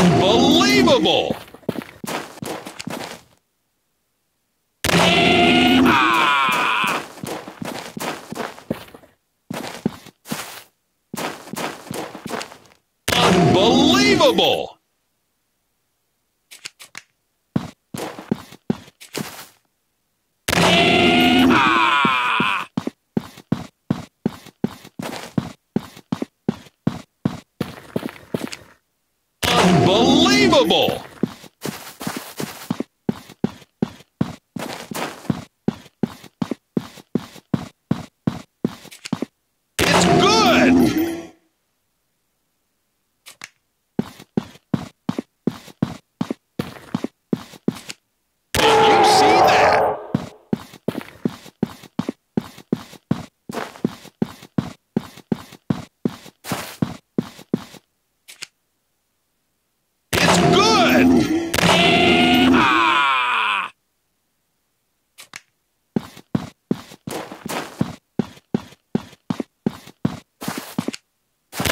Unbelievable! Ah! Unbelievable! Ah! Unbelievable! It's good! Did you see that? It's Ah!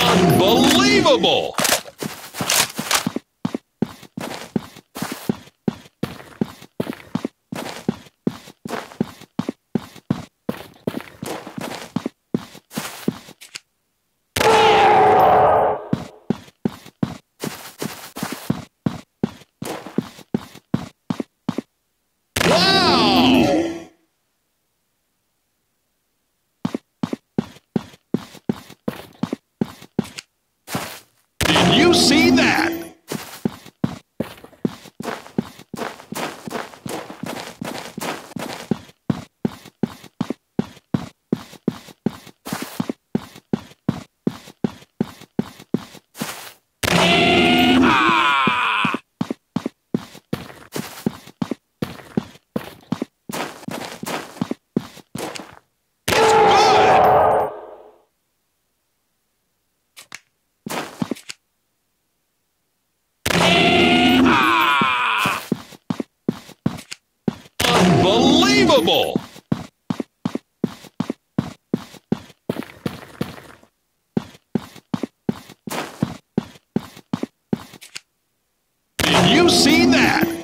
Unbelievable! Wow! Did you see that? Ah! It's good! Ah! Unbelievable! Did you see that?